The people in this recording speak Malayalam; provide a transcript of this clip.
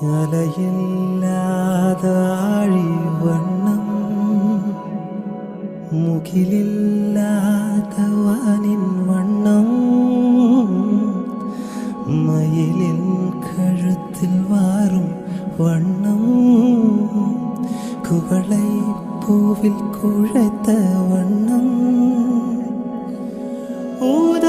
അലയില്ലാതാഴി വണ്ണം മുകിലില്ലാത്ത വണ്ണം മയിലിൻ കഴുത്തിൽ വാറും വണ്ണം കുവളை പൂവിൽ കുഴത്ത വണ്ണം. ഊതാ